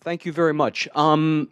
Thank you very much. Um,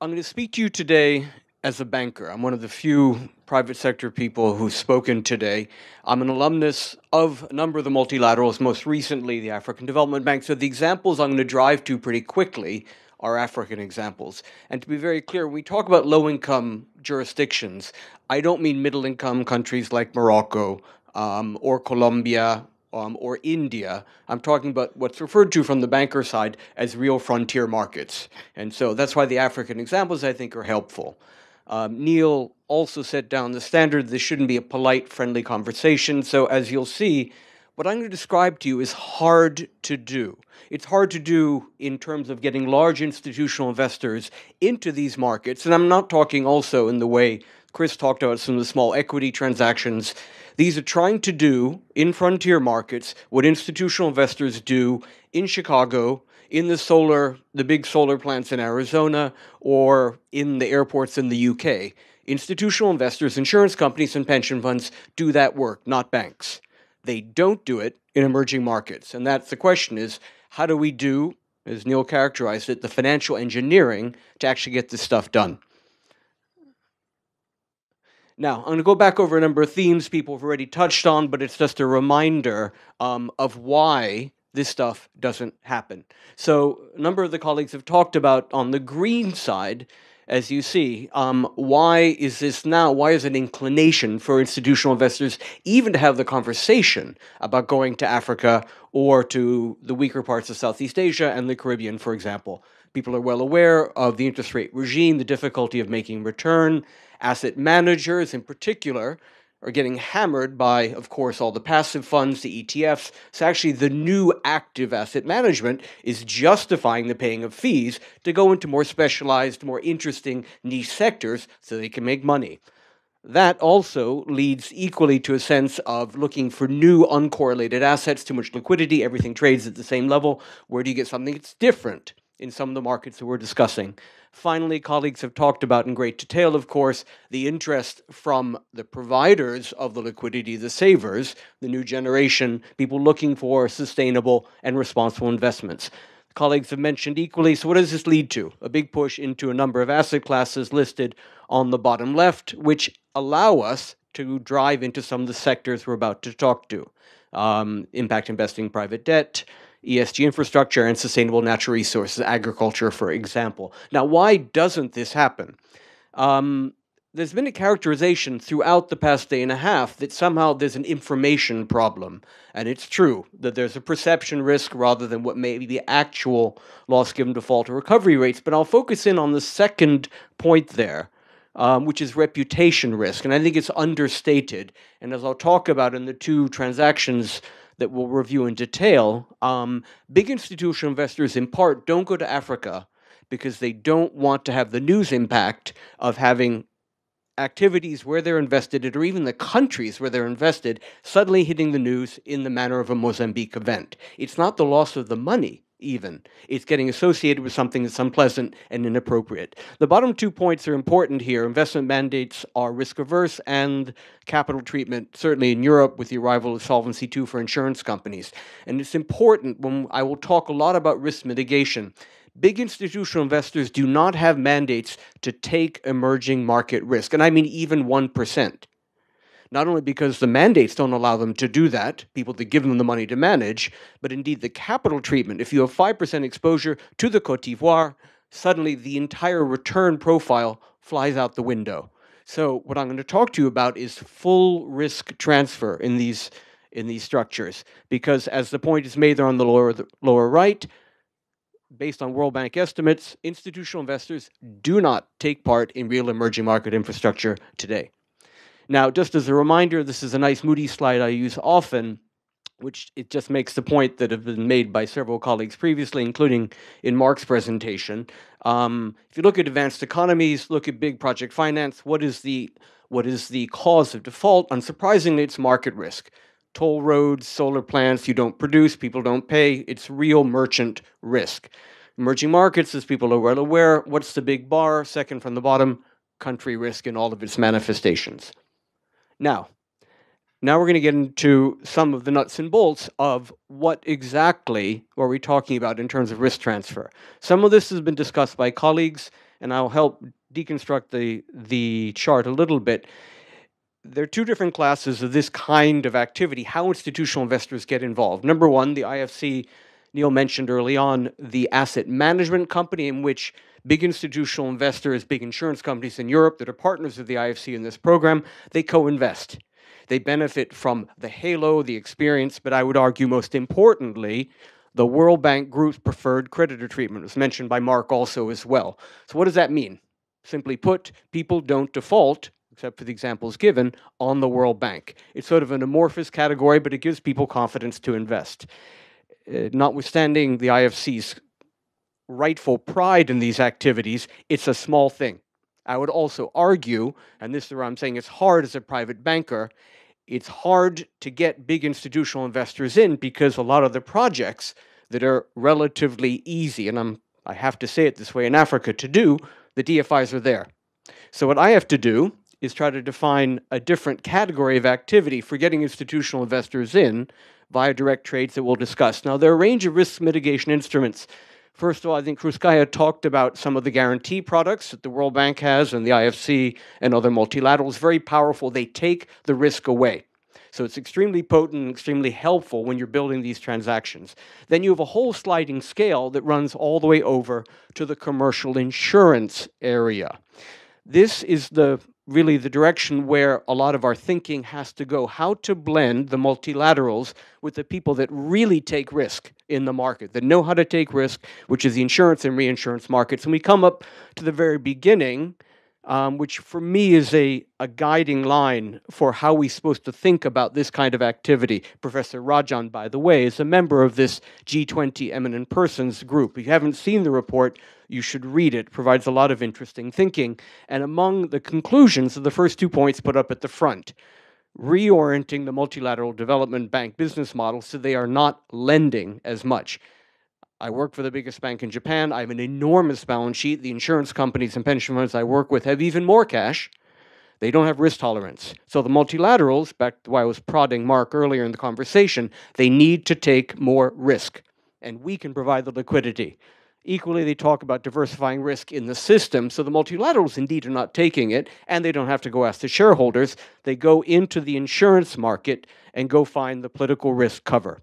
I'm going to speak to you today as a banker. I'm one of the few private sector people who've spoken today. I'm an alumnus of a number of the multilaterals, most recently the African Development Bank. So the examples I'm going to drive to pretty quickly are African examples. And to be very clear, when we talk about low income jurisdictions, I don't mean middle income countries like Morocco um, or Colombia um, or India. I'm talking about what's referred to from the banker side as real frontier markets. And so that's why the African examples I think are helpful. Um, Neil also set down the standard this shouldn't be a polite, friendly conversation. So, as you'll see, what I'm going to describe to you is hard to do. It's hard to do in terms of getting large institutional investors into these markets. And I'm not talking also in the way Chris talked about some of the small equity transactions. These are trying to do in frontier markets what institutional investors do in Chicago, in the solar, the big solar plants in Arizona, or in the airports in the UK. Institutional investors, insurance companies, and pension funds do that work, not banks. They don't do it in emerging markets. And that's the question is how do we do, as Neil characterized it, the financial engineering to actually get this stuff done? Now, I'm going to go back over a number of themes people have already touched on, but it's just a reminder um, of why this stuff doesn't happen. So, a number of the colleagues have talked about on the green side, as you see, um, why is this now? Why is an inclination for institutional investors even to have the conversation about going to Africa or to the weaker parts of Southeast Asia and the Caribbean, for example? People are well aware of the interest rate regime, the difficulty of making return. Asset managers, in particular, are getting hammered by, of course, all the passive funds, the ETFs. So actually, the new active asset management is justifying the paying of fees to go into more specialized, more interesting niche sectors so they can make money. That also leads equally to a sense of looking for new uncorrelated assets, too much liquidity, everything trades at the same level. Where do you get something that's different in some of the markets that we're discussing? Finally, colleagues have talked about in great detail, of course, the interest from the providers of the liquidity, the savers, the new generation, people looking for sustainable and responsible investments. Colleagues have mentioned equally. So, what does this lead to? A big push into a number of asset classes listed on the bottom left, which allow us to drive into some of the sectors we're about to talk to um, impact investing, private debt, ESG infrastructure, and sustainable natural resources, agriculture, for example. Now, why doesn't this happen? Um, there's been a characterization throughout the past day and a half that somehow there's an information problem. And it's true that there's a perception risk rather than what may be the actual loss given default or recovery rates. But I'll focus in on the second point there, um, which is reputation risk. And I think it's understated. And as I'll talk about in the two transactions that we'll review in detail, um, big institutional investors in part don't go to Africa because they don't want to have the news impact of having activities where they're invested in, or even the countries where they're invested suddenly hitting the news in the manner of a Mozambique event. It's not the loss of the money, even. It's getting associated with something that's unpleasant and inappropriate. The bottom two points are important here. Investment mandates are risk averse and capital treatment, certainly in Europe with the arrival of Solvency II for insurance companies. And it's important when I will talk a lot about risk mitigation. Big institutional investors do not have mandates to take emerging market risk, and I mean even 1% not only because the mandates don't allow them to do that, people to give them the money to manage, but indeed the capital treatment. If you have 5% exposure to the Cote d'Ivoire, suddenly the entire return profile flies out the window. So what I'm going to talk to you about is full risk transfer in these in these structures because as the point is made there on the lower the lower right, based on World Bank estimates, institutional investors do not take part in real emerging market infrastructure today. Now, just as a reminder, this is a nice Moody slide I use often, which it just makes the point that have been made by several colleagues previously, including in Mark's presentation. Um, if you look at advanced economies, look at big project finance, what is the what is the cause of default? Unsurprisingly, it's market risk. Toll roads, solar plants, you don't produce, people don't pay. It's real merchant risk. Emerging markets, as people are well aware, what's the big bar? Second from the bottom, country risk in all of its manifestations. Now, Now we're going to get into some of the nuts and bolts of what exactly are we talking about in terms of risk transfer. Some of this has been discussed by colleagues, and I'll help deconstruct the, the chart a little bit. There are two different classes of this kind of activity, how institutional investors get involved. Number one, the IFC, Neil mentioned early on, the asset management company in which big institutional investors, big insurance companies in Europe that are partners of the IFC in this program, they co-invest. They benefit from the halo, the experience, but I would argue most importantly, the World Bank Group's preferred creditor treatment was mentioned by Mark also as well. So what does that mean? Simply put, people don't default, except for the examples given, on the World Bank. It's sort of an amorphous category, but it gives people confidence to invest. Uh, notwithstanding the IFC's rightful pride in these activities, it's a small thing. I would also argue, and this is where I'm saying it's hard as a private banker, it's hard to get big institutional investors in because a lot of the projects that are relatively easy, and I'm, I have to say it this way in Africa to do, the DFIs are there. So what I have to do is try to define a different category of activity for getting institutional investors in via direct trades that we'll discuss. Now, there are a range of risk mitigation instruments First of all, I think Kruskaia talked about some of the guarantee products that the World Bank has and the IFC and other multilaterals. Very powerful. They take the risk away. So it's extremely potent and extremely helpful when you're building these transactions. Then you have a whole sliding scale that runs all the way over to the commercial insurance area. This is the really the direction where a lot of our thinking has to go how to blend the multilaterals with the people that really take risk in the market, that know how to take risk, which is the insurance and reinsurance markets. And we come up to the very beginning um, which for me is a, a guiding line for how we're supposed to think about this kind of activity. Professor Rajan, by the way, is a member of this G20 Eminent Persons group. If you haven't seen the report, you should read it. it provides a lot of interesting thinking. And among the conclusions of the first two points put up at the front, reorienting the multilateral development bank business model so they are not lending as much. I work for the biggest bank in Japan. I have an enormous balance sheet. The insurance companies and pension funds I work with have even more cash. They don't have risk tolerance. So the multilaterals, back to why I was prodding Mark earlier in the conversation, they need to take more risk. And we can provide the liquidity. Equally, they talk about diversifying risk in the system. So the multilaterals indeed are not taking it, and they don't have to go ask the shareholders. They go into the insurance market and go find the political risk cover.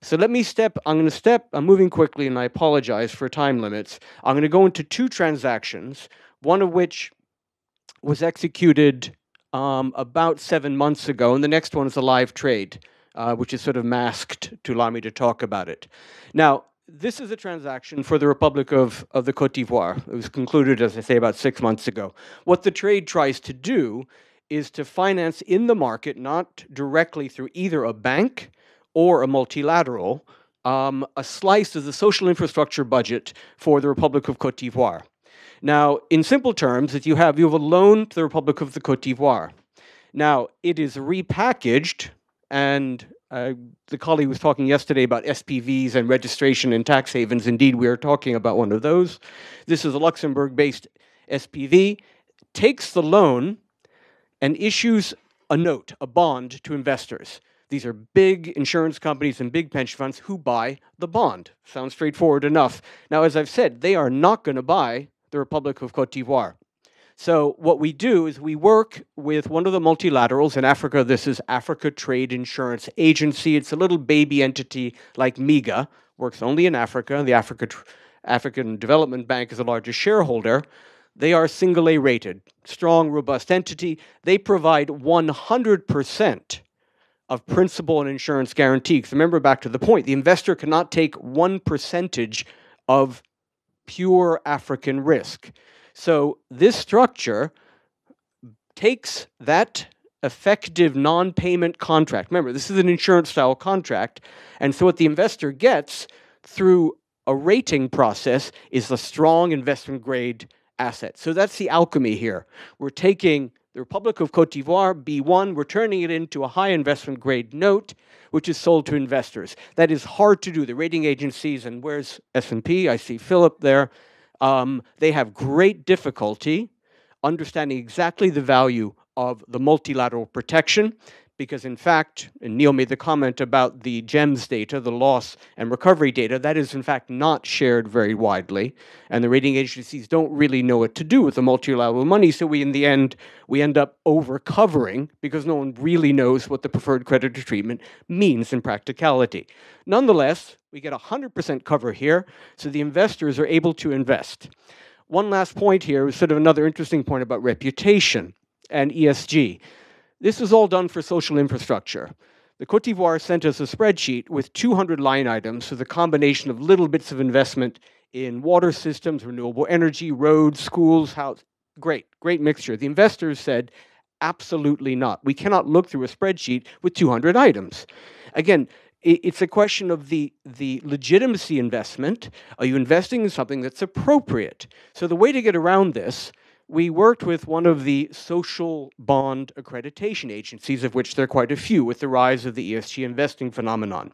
So let me step, I'm going to step, I'm moving quickly and I apologize for time limits. I'm going to go into two transactions, one of which was executed um, about seven months ago, and the next one is a live trade, uh, which is sort of masked to allow me to talk about it. Now, this is a transaction for the Republic of, of the Cote d'Ivoire. It was concluded, as I say, about six months ago. What the trade tries to do is to finance in the market, not directly through either a bank or a multilateral, um, a slice of the social infrastructure budget for the Republic of Cote d'Ivoire. Now, in simple terms, if you have you have a loan to the Republic of the Cote d'Ivoire. Now, it is repackaged, and uh, the colleague was talking yesterday about SPVs and registration in tax havens. Indeed, we are talking about one of those. This is a Luxembourg-based SPV, takes the loan and issues a note, a bond to investors. These are big insurance companies and big pension funds who buy the bond. Sounds straightforward enough. Now, as I've said, they are not going to buy the Republic of Cote d'Ivoire. So what we do is we work with one of the multilaterals in Africa. This is Africa Trade Insurance Agency. It's a little baby entity like MIGA, works only in Africa. The Africa African Development Bank is the largest shareholder. They are single A rated, strong, robust entity. They provide 100% of principal and insurance guarantee. Because remember back to the point, the investor cannot take one percentage of pure African risk. So this structure takes that effective non-payment contract. Remember, this is an insurance style contract. And so what the investor gets through a rating process is a strong investment grade asset. So that's the alchemy here. We're taking the Republic of Cote d'Ivoire, B1, we're turning it into a high investment grade note, which is sold to investors. That is hard to do. The rating agencies, and where's S&P? I see Philip there. Um, they have great difficulty understanding exactly the value of the multilateral protection because in fact, Neil made the comment about the GEMS data, the loss and recovery data, that is in fact not shared very widely, and the rating agencies don't really know what to do with the multilateral money, so we in the end, we end up over-covering because no one really knows what the preferred creditor treatment means in practicality. Nonetheless, we get 100% cover here, so the investors are able to invest. One last point here is sort of another interesting point about reputation and ESG. This was all done for social infrastructure. The Cote d'Ivoire sent us a spreadsheet with 200 line items for the combination of little bits of investment in water systems, renewable energy, roads, schools, house. Great, great mixture. The investors said, absolutely not. We cannot look through a spreadsheet with 200 items. Again, it's a question of the, the legitimacy investment. Are you investing in something that's appropriate? So the way to get around this we worked with one of the social bond accreditation agencies, of which there are quite a few, with the rise of the ESG investing phenomenon.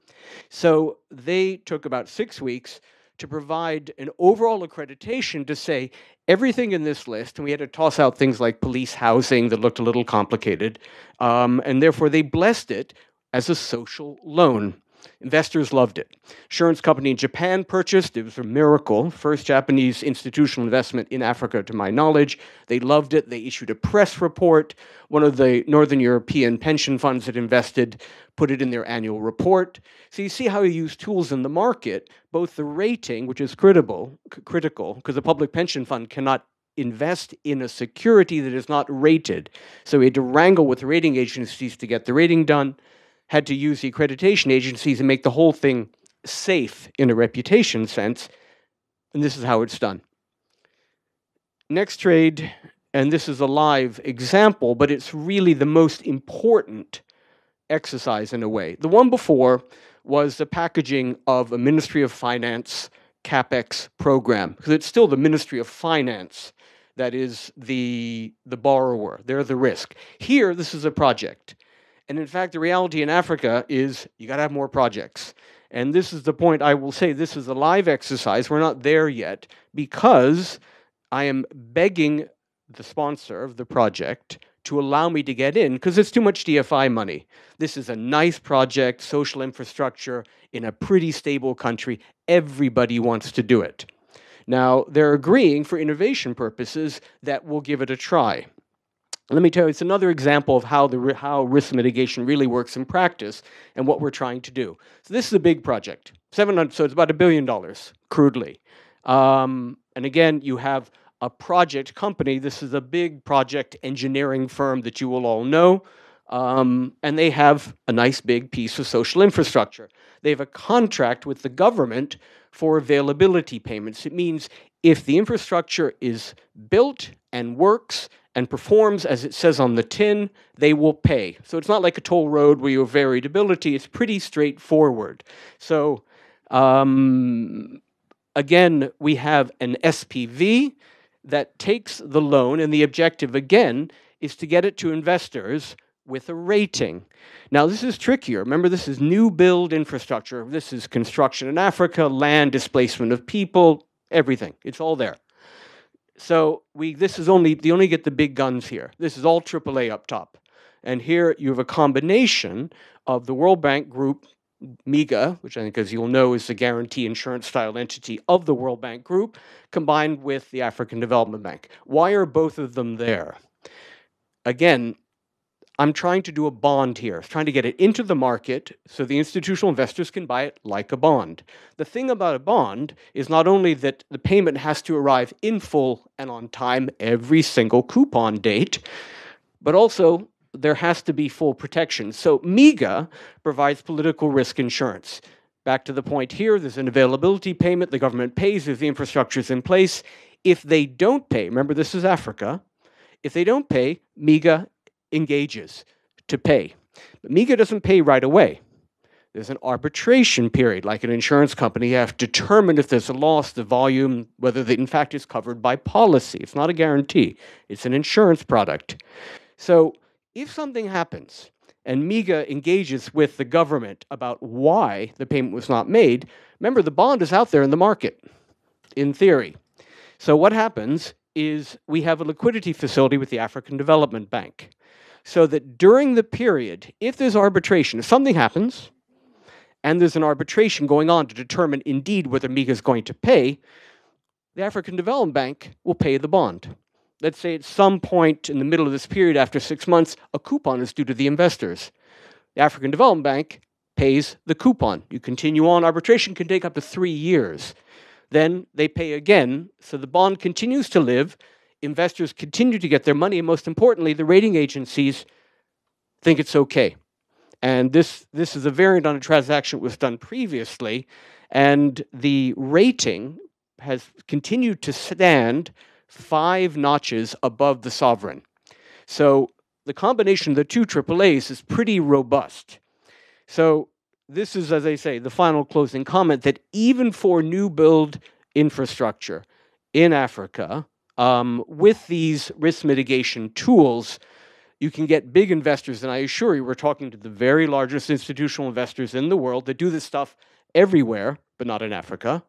So they took about six weeks to provide an overall accreditation to say everything in this list, and we had to toss out things like police housing that looked a little complicated, um, and therefore they blessed it as a social loan. Investors loved it. Insurance company in Japan purchased. It was a miracle. First Japanese institutional investment in Africa, to my knowledge. They loved it. They issued a press report. One of the Northern European pension funds that invested put it in their annual report. So you see how you use tools in the market, both the rating, which is critical, critical, because a public pension fund cannot invest in a security that is not rated. So we had to wrangle with rating agencies to get the rating done had to use the accreditation agencies and make the whole thing safe in a reputation sense. And this is how it's done. Next trade, and this is a live example, but it's really the most important exercise in a way. The one before was the packaging of a Ministry of Finance CapEx program, because it's still the Ministry of Finance that is the, the borrower. They're the risk. Here, this is a project. And in fact, the reality in Africa is you got to have more projects. And this is the point I will say this is a live exercise. We're not there yet because I am begging the sponsor of the project to allow me to get in because it's too much DFI money. This is a nice project, social infrastructure in a pretty stable country. Everybody wants to do it. Now, they're agreeing for innovation purposes that we'll give it a try. Let me tell you, it's another example of how, the, how risk mitigation really works in practice and what we're trying to do. So this is a big project, 700, so it's about a billion dollars, crudely. Um, and again, you have a project company. This is a big project engineering firm that you will all know. Um, and they have a nice big piece of social infrastructure. They have a contract with the government for availability payments. It means if the infrastructure is built and works and performs as it says on the tin, they will pay. So it's not like a toll road where you have variability, it's pretty straightforward. So um, again, we have an SPV that takes the loan, and the objective again is to get it to investors with a rating. Now, this is trickier. Remember, this is new build infrastructure. This is construction in Africa, land displacement of people, everything. It's all there. So we this is only you only get the big guns here. This is all AAA up top. And here you have a combination of the World Bank Group, MIGA, which I think, as you'll know, is the guarantee insurance style entity of the World Bank Group, combined with the African Development Bank. Why are both of them there? Again, I'm trying to do a bond here, trying to get it into the market so the institutional investors can buy it like a bond. The thing about a bond is not only that the payment has to arrive in full and on time every single coupon date, but also there has to be full protection. So MIGA provides political risk insurance. Back to the point here, there's an availability payment, the government pays if the infrastructure is in place. If they don't pay, remember this is Africa, if they don't pay, MIGA engages to pay. But MIGA doesn't pay right away. There's an arbitration period, like an insurance company. You have to determine if there's a loss, the volume, whether the, in fact is covered by policy. It's not a guarantee, it's an insurance product. So if something happens and MIGA engages with the government about why the payment was not made, remember the bond is out there in the market, in theory. So what happens is we have a liquidity facility with the African Development Bank. So that during the period, if there's arbitration, if something happens, and there's an arbitration going on to determine indeed whether MIGA is going to pay, the African Development Bank will pay the bond. Let's say at some point in the middle of this period, after six months, a coupon is due to the investors. The African Development Bank pays the coupon. You continue on, arbitration can take up to three years. Then they pay again, so the bond continues to live, investors continue to get their money, and most importantly, the rating agencies think it's okay. And this, this is a variant on a transaction that was done previously, and the rating has continued to stand five notches above the sovereign. So the combination of the two AAAs is pretty robust. So this is, as I say, the final closing comment that even for new build infrastructure in Africa, um, with these risk mitigation tools, you can get big investors. And I assure you, we're talking to the very largest institutional investors in the world that do this stuff everywhere, but not in Africa.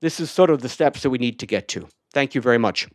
This is sort of the steps that we need to get to. Thank you very much.